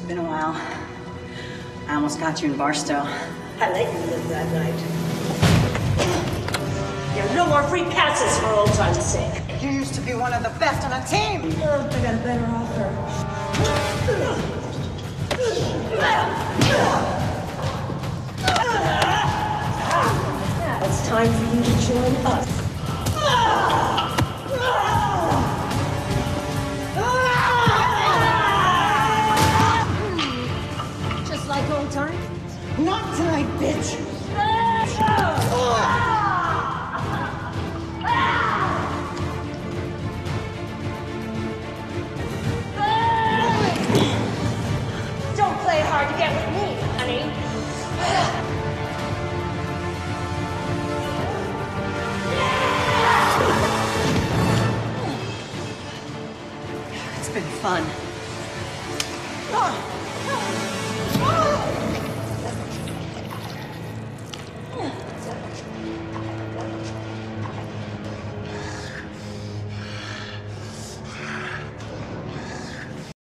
been a while. I almost got you in Barstow. I let you live that night. There are no more free passes for old time's sake. You used to be one of the best on a team. Oh, I got a better offer. It's time for you to join us. Like old times. Not tonight, bitch. Don't play hard to get with me, honey. It's been fun. Oh.